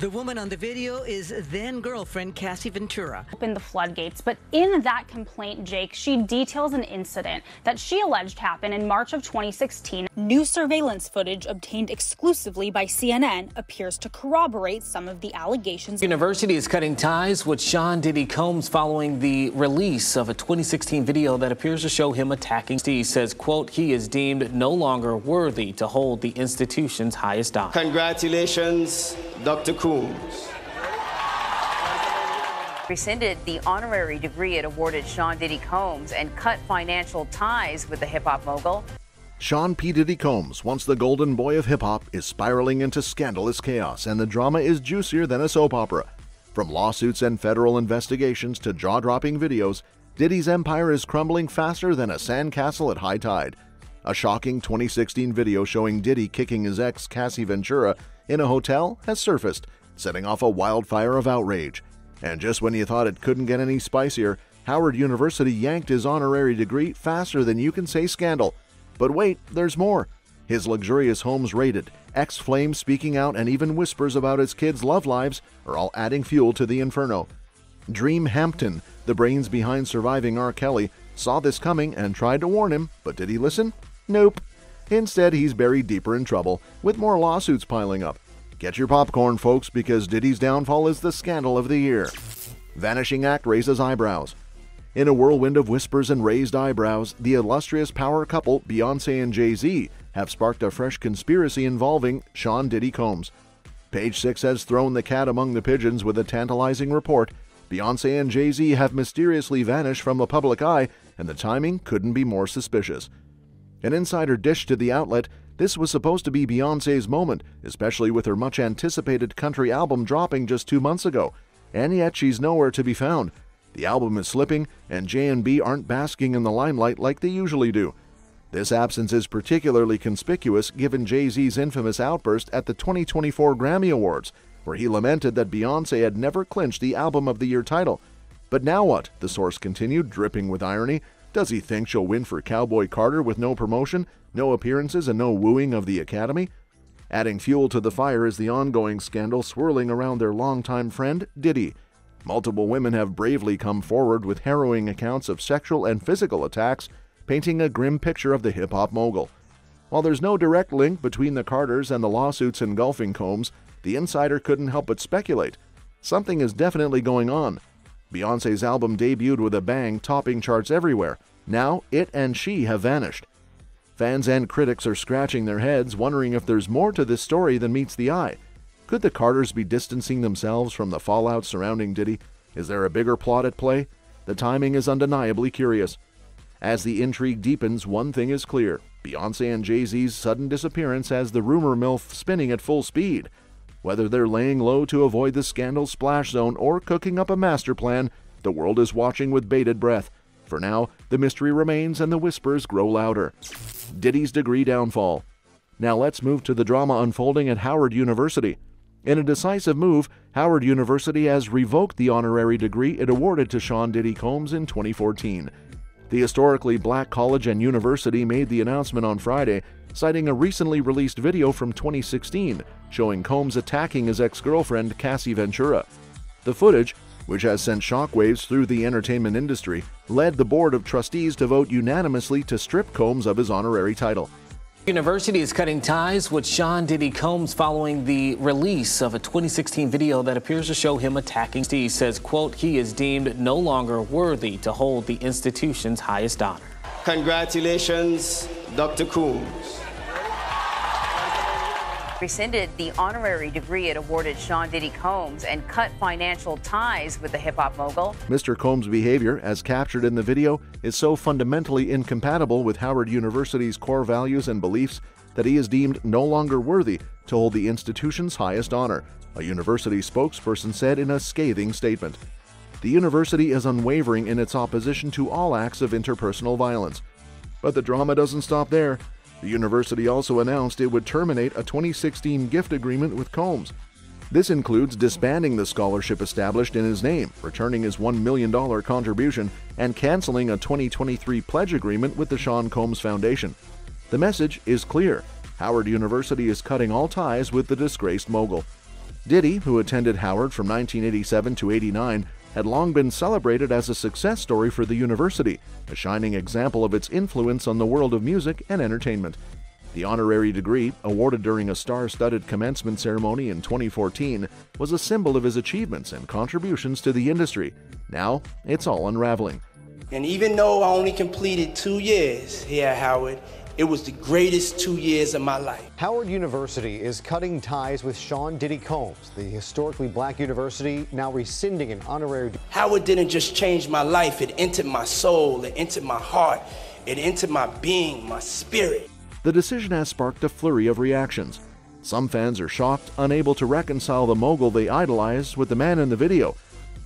The woman on the video is then girlfriend Cassie Ventura. Open the floodgates, but in that complaint, Jake, she details an incident that she alleged happened in March of 2016. New surveillance footage obtained exclusively by CNN appears to corroborate some of the allegations. University is cutting ties with Sean Diddy Combs following the release of a 2016 video that appears to show him attacking. Steve says, quote, he is deemed no longer worthy to hold the institution's highest honor. Congratulations, Dr. Combs. Rescinded the honorary degree it awarded Sean Diddy Combs and cut financial ties with the hip hop mogul. Sean P. Diddy Combs, once the golden boy of hip hop, is spiraling into scandalous chaos, and the drama is juicier than a soap opera. From lawsuits and federal investigations to jaw dropping videos, Diddy's empire is crumbling faster than a sandcastle at high tide. A shocking 2016 video showing Diddy kicking his ex, Cassie Ventura, in a hotel has surfaced, setting off a wildfire of outrage. And just when you thought it couldn't get any spicier, Howard University yanked his honorary degree faster than you can say scandal. But wait, there's more. His luxurious homes raided, ex Flame speaking out, and even whispers about his kids' love lives are all adding fuel to the inferno. Dream Hampton, the brains behind surviving R. Kelly, saw this coming and tried to warn him, but did he listen? Nope. Instead, he's buried deeper in trouble, with more lawsuits piling up. Get your popcorn, folks, because Diddy's downfall is the scandal of the year. Vanishing Act raises eyebrows. In a whirlwind of whispers and raised eyebrows, the illustrious power couple Beyonce and Jay Z have sparked a fresh conspiracy involving Sean Diddy Combs. Page 6 has thrown the cat among the pigeons with a tantalizing report. Beyonce and Jay Z have mysteriously vanished from the public eye, and the timing couldn't be more suspicious. An insider dish to the outlet this was supposed to be Beyonce's moment, especially with her much anticipated country album dropping just two months ago, and yet she's nowhere to be found. The album is slipping, and J&B aren't basking in the limelight like they usually do. This absence is particularly conspicuous given Jay Z's infamous outburst at the 2024 Grammy Awards, where he lamented that Beyonce had never clinched the Album of the Year title. But now what? The source continued, dripping with irony. Does he think she'll win for Cowboy Carter with no promotion, no appearances, and no wooing of the Academy? Adding fuel to the fire is the ongoing scandal swirling around their longtime friend, Diddy. Multiple women have bravely come forward with harrowing accounts of sexual and physical attacks, painting a grim picture of the hip hop mogul. While there's no direct link between the Carters and the lawsuits engulfing Combs, the insider couldn't help but speculate. Something is definitely going on. Beyonce's album debuted with a bang, topping charts everywhere. Now, it and she have vanished. Fans and critics are scratching their heads, wondering if there's more to this story than meets the eye. Could the Carters be distancing themselves from the fallout surrounding Diddy? Is there a bigger plot at play? The timing is undeniably curious. As the intrigue deepens, one thing is clear Beyonce and Jay Z's sudden disappearance has the rumor mill spinning at full speed. Whether they're laying low to avoid the scandal splash zone or cooking up a master plan, the world is watching with bated breath. For now, the mystery remains and the whispers grow louder. Diddy's degree downfall. Now let's move to the drama unfolding at Howard University. In a decisive move, Howard University has revoked the honorary degree it awarded to Sean Diddy Combs in 2014. The historically black college and university made the announcement on Friday, citing a recently released video from 2016 showing Combs attacking his ex girlfriend, Cassie Ventura. The footage, which has sent shockwaves through the entertainment industry, led the Board of Trustees to vote unanimously to strip Combs of his honorary title. University is cutting ties with Sean Diddy Combs following the release of a 2016 video that appears to show him attacking. Steve says, quote, he is deemed no longer worthy to hold the institution's highest honor. Congratulations, Dr. Combs rescinded the honorary degree it awarded Sean Diddy Combs and cut financial ties with the hip hop mogul. Mr. Combs' behavior, as captured in the video, is so fundamentally incompatible with Howard University's core values and beliefs that he is deemed no longer worthy to hold the institution's highest honor, a university spokesperson said in a scathing statement. The university is unwavering in its opposition to all acts of interpersonal violence. But the drama doesn't stop there. The university also announced it would terminate a 2016 gift agreement with Combs. This includes disbanding the scholarship established in his name, returning his $1 million contribution, and canceling a 2023 pledge agreement with the Sean Combs Foundation. The message is clear Howard University is cutting all ties with the disgraced mogul. Diddy, who attended Howard from 1987 to 89, had long been celebrated as a success story for the university, a shining example of its influence on the world of music and entertainment. The honorary degree, awarded during a star studded commencement ceremony in 2014, was a symbol of his achievements and contributions to the industry. Now, it's all unraveling. And even though I only completed two years here at Howard, it was the greatest two years of my life. Howard University is cutting ties with Sean Diddy Combs, the historically black university now rescinding an honorary. Howard didn't just change my life, it entered my soul, it entered my heart, it entered my being, my spirit. The decision has sparked a flurry of reactions. Some fans are shocked, unable to reconcile the mogul they idolize with the man in the video.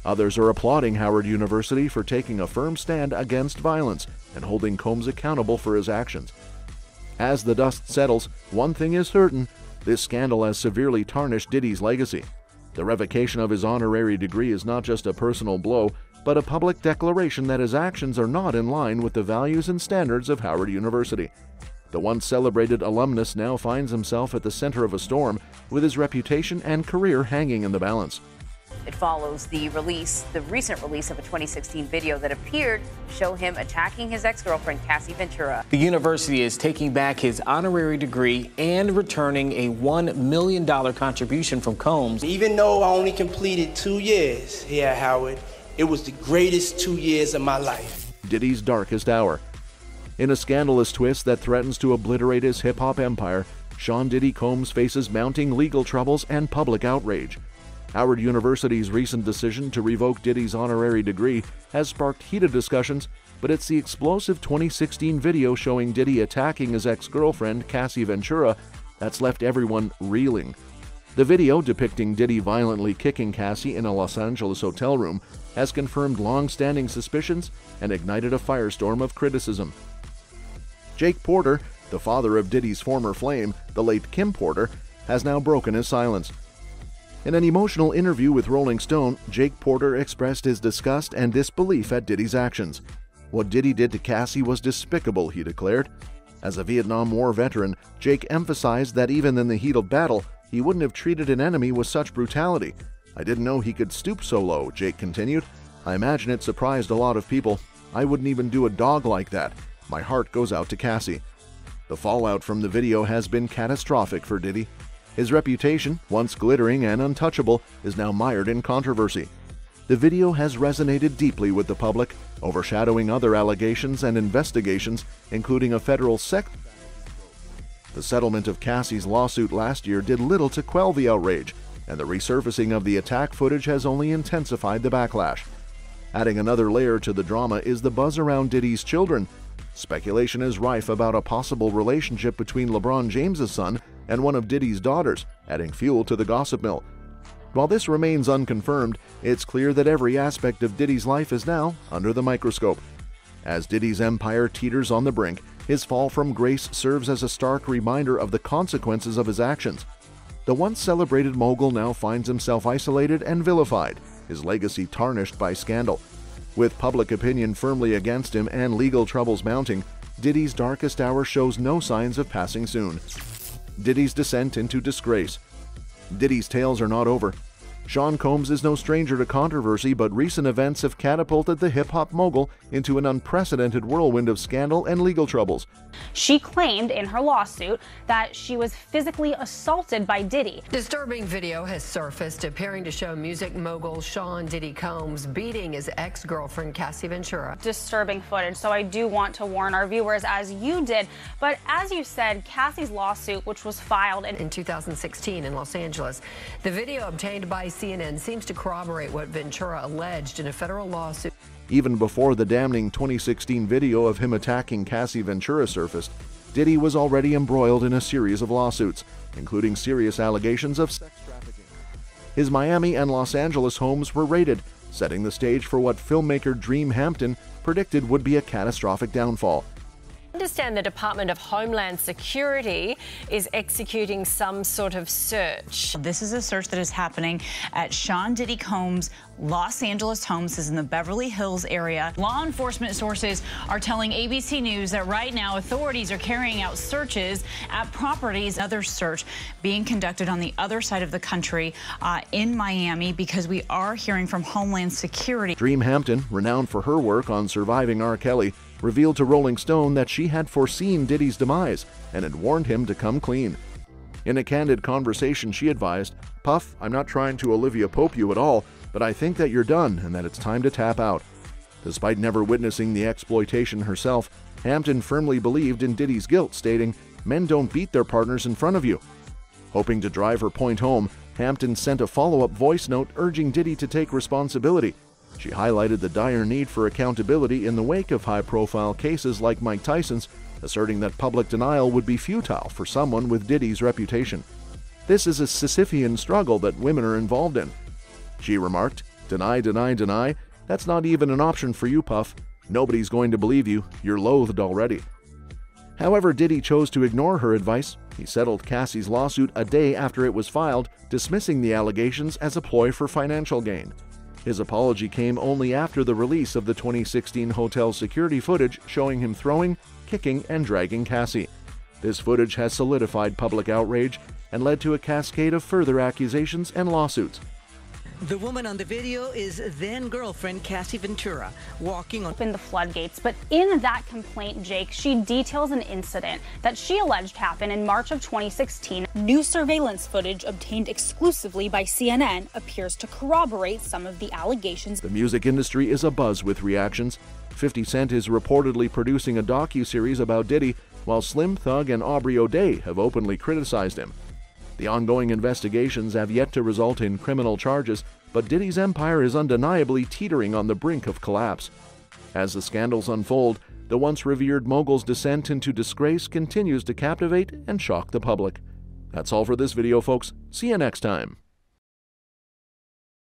Others are applauding Howard University for taking a firm stand against violence and holding Combs accountable for his actions. As the dust settles, one thing is certain this scandal has severely tarnished Diddy's legacy. The revocation of his honorary degree is not just a personal blow, but a public declaration that his actions are not in line with the values and standards of Howard University. The once celebrated alumnus now finds himself at the center of a storm, with his reputation and career hanging in the balance. It follows the release, the recent release of a 2016 video that appeared to show him attacking his ex-girlfriend Cassie Ventura. The university is taking back his honorary degree and returning a $1 million contribution from Combs. Even though I only completed two years here at Howard, it was the greatest two years of my life. Diddy's darkest hour. In a scandalous twist that threatens to obliterate his hip hop empire, Sean Diddy Combs faces mounting legal troubles and public outrage. Howard University's recent decision to revoke Diddy's honorary degree has sparked heated discussions, but it's the explosive 2016 video showing Diddy attacking his ex girlfriend, Cassie Ventura, that's left everyone reeling. The video, depicting Diddy violently kicking Cassie in a Los Angeles hotel room, has confirmed long standing suspicions and ignited a firestorm of criticism. Jake Porter, the father of Diddy's former flame, the late Kim Porter, has now broken his silence. In an emotional interview with Rolling Stone, Jake Porter expressed his disgust and disbelief at Diddy's actions. What Diddy did to Cassie was despicable, he declared. As a Vietnam War veteran, Jake emphasized that even in the heat of battle, he wouldn't have treated an enemy with such brutality. I didn't know he could stoop so low, Jake continued. I imagine it surprised a lot of people. I wouldn't even do a dog like that. My heart goes out to Cassie. The fallout from the video has been catastrophic for Diddy. His reputation, once glittering and untouchable, is now mired in controversy. The video has resonated deeply with the public, overshadowing other allegations and investigations, including a federal sec. The settlement of Cassie's lawsuit last year did little to quell the outrage, and the resurfacing of the attack footage has only intensified the backlash. Adding another layer to the drama is the buzz around Diddy's children. Speculation is rife about a possible relationship between LeBron James's son and one of Diddy's daughters, adding fuel to the gossip mill. While this remains unconfirmed, it's clear that every aspect of Diddy's life is now under the microscope. As Diddy's empire teeters on the brink, his fall from grace serves as a stark reminder of the consequences of his actions. The once celebrated mogul now finds himself isolated and vilified, his legacy tarnished by scandal. With public opinion firmly against him and legal troubles mounting, Diddy's darkest hour shows no signs of passing soon. Diddy's descent into disgrace. Diddy's tales are not over. Sean Combs is no stranger to controversy, but recent events have catapulted the hip hop mogul into an unprecedented whirlwind of scandal and legal troubles. She claimed in her lawsuit that she was physically assaulted by Diddy. Disturbing video has surfaced appearing to show music mogul Sean Diddy Combs beating his ex girlfriend Cassie Ventura. Disturbing footage, so I do want to warn our viewers as you did. But as you said, Cassie's lawsuit, which was filed in, in 2016 in Los Angeles, the video obtained by CNN seems to corroborate what Ventura alleged in a federal lawsuit. Even before the damning 2016 video of him attacking Cassie Ventura surfaced, Diddy was already embroiled in a series of lawsuits, including serious allegations of sex trafficking. His Miami and Los Angeles homes were raided, setting the stage for what filmmaker Dream Hampton predicted would be a catastrophic downfall. Understand the Department of Homeland Security is executing some sort of search. This is a search that is happening at Sean Diddy Combs' Los Angeles home. This is in the Beverly Hills area. Law enforcement sources are telling ABC News that right now authorities are carrying out searches at properties. Another search being conducted on the other side of the country uh, in Miami because we are hearing from Homeland Security. Dream Hampton, renowned for her work on surviving R. Kelly, revealed to Rolling Stone that she had foreseen Diddy's demise and had warned him to come clean. In a candid conversation, she advised, Puff, I'm not trying to Olivia Pope you at all, but I think that you're done and that it's time to tap out. Despite never witnessing the exploitation herself, Hampton firmly believed in Diddy's guilt, stating, Men don't beat their partners in front of you. Hoping to drive her point home, Hampton sent a follow up voice note urging Diddy to take responsibility. She highlighted the dire need for accountability in the wake of high profile cases like Mike Tyson's, asserting that public denial would be futile for someone with Diddy's reputation. This is a Sisyphean struggle that women are involved in. She remarked, Deny, deny, deny. That's not even an option for you, Puff. Nobody's going to believe you. You're loathed already. However, Diddy chose to ignore her advice. He settled Cassie's lawsuit a day after it was filed, dismissing the allegations as a ploy for financial gain. His apology came only after the release of the 2016 hotel security footage showing him throwing, kicking, and dragging Cassie. This footage has solidified public outrage and led to a cascade of further accusations and lawsuits. The woman on the video is then girlfriend Cassie Ventura walking on. Open the floodgates, but in that complaint, Jake, she details an incident that she alleged happened in March of 2016. New surveillance footage obtained exclusively by CNN appears to corroborate some of the allegations. The music industry is abuzz with reactions. 50 Cent is reportedly producing a docu-series about Diddy, while Slim Thug and Aubrey O'Day have openly criticized him. The ongoing investigations have yet to result in criminal charges, but Diddy's empire is undeniably teetering on the brink of collapse. As the scandals unfold, the once revered mogul's descent into disgrace continues to captivate and shock the public. That's all for this video, folks. See you next time.